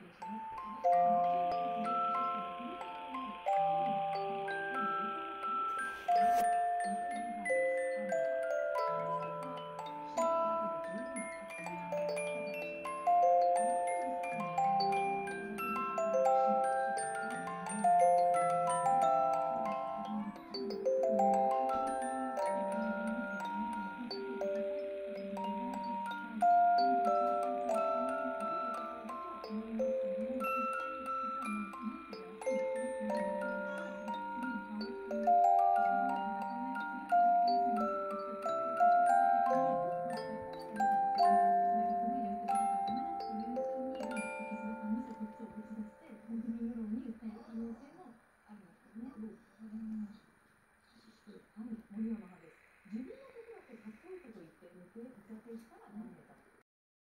Thank you. のです。自分のことだけかっこいいこと言って、向こうに向っていたら、